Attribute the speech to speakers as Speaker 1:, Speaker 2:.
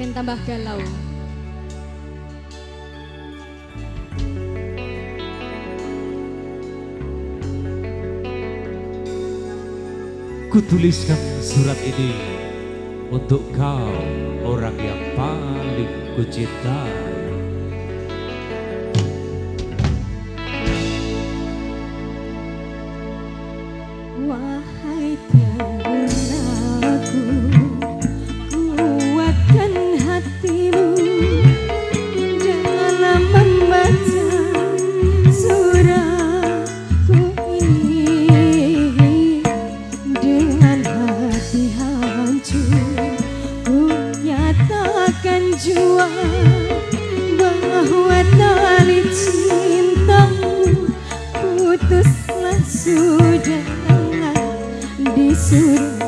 Speaker 1: ben tambah galau.
Speaker 2: Kutuliskan surat ini untuk kau orang yang paling kucintai.
Speaker 1: Wahai terlaku sudah disuruh ter